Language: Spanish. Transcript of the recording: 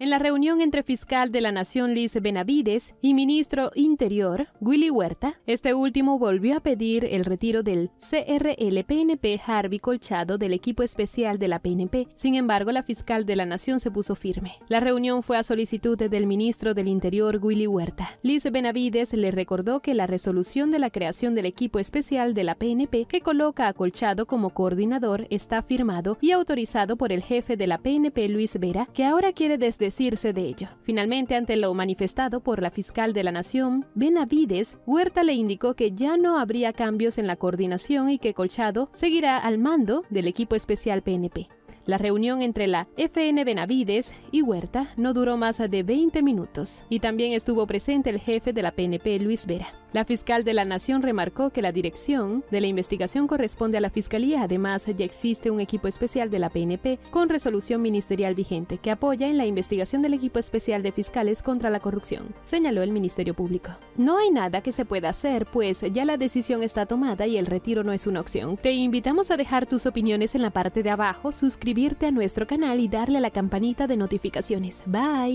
En la reunión entre fiscal de la Nación Liz Benavides y ministro Interior Willy Huerta, este último volvió a pedir el retiro del CRL-PNP Harvey Colchado del equipo especial de la PNP. Sin embargo, la fiscal de la Nación se puso firme. La reunión fue a solicitud del ministro del Interior Willy Huerta. Liz Benavides le recordó que la resolución de la creación del equipo especial de la PNP que coloca a Colchado como coordinador está firmado y autorizado por el jefe de la PNP Luis Vera, que ahora quiere desde de ello. Finalmente, ante lo manifestado por la fiscal de la Nación, Benavides, Huerta le indicó que ya no habría cambios en la coordinación y que Colchado seguirá al mando del equipo especial PNP. La reunión entre la FN Benavides y Huerta no duró más de 20 minutos y también estuvo presente el jefe de la PNP, Luis Vera. La fiscal de la Nación remarcó que la dirección de la investigación corresponde a la Fiscalía. Además, ya existe un equipo especial de la PNP con resolución ministerial vigente que apoya en la investigación del equipo especial de fiscales contra la corrupción, señaló el Ministerio Público. No hay nada que se pueda hacer, pues ya la decisión está tomada y el retiro no es una opción. Te invitamos a dejar tus opiniones en la parte de abajo, suscribirte a nuestro canal y darle a la campanita de notificaciones. Bye.